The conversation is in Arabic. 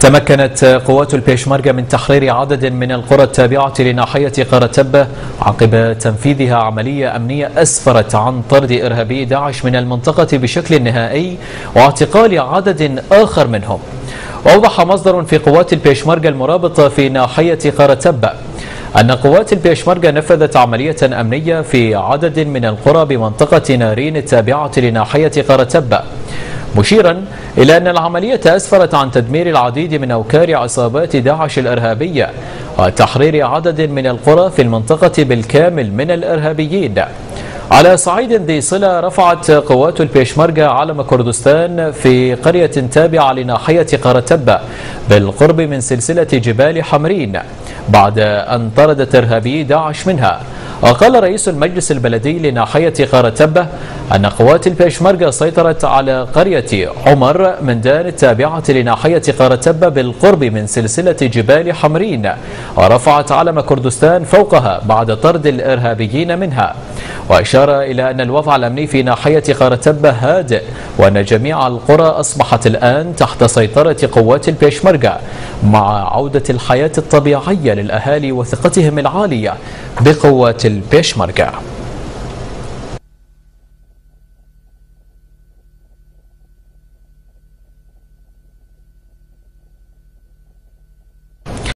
تمكنت قوات البيشمركة من تحرير عدد من القرى التابعة لناحية قرتبة عقب تنفيذها عملية أمنية أسفرت عن طرد إرهابي داعش من المنطقة بشكل نهائي واعتقال عدد آخر منهم. أوضح مصدر في قوات البيشمركة المرابطة في ناحية قرتبة أن قوات البيشمركة نفذت عملية أمنية في عدد من القرى بمنطقة نارين التابعة لناحية قرتبة مشيرا إلى أن العملية أسفرت عن تدمير العديد من أوكار عصابات داعش الإرهابية وتحرير عدد من القرى في المنطقة بالكامل من الإرهابيين. على صعيد ذي صلة رفعت قوات البيشمركة علم كردستان في قرية تابعة لناحية قرتبة بالقرب من سلسلة جبال حمرين بعد أن طردت إرهابي داعش منها. وقال رئيس المجلس البلدي لناحية قرتبة أن قوات البيشمركة سيطرت على قرية عمر مندان التابعة لناحية قرتبة بالقرب من سلسلة جبال حمرين ورفعت علم كردستان فوقها بعد طرد الإرهابيين منها. وأشار إلى أن الوضع الأمني في ناحية قرتبة هادئ وأن جميع القرى أصبحت الآن تحت سيطرة قوات البيشمركة مع عودة الحياة الطبيعية للأهالي وثقتهم العالية بقوات البيشمركة